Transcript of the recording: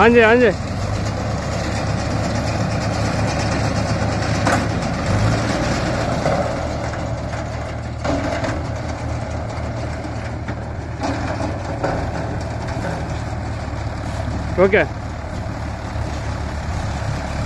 앉아 앉아. 오케이.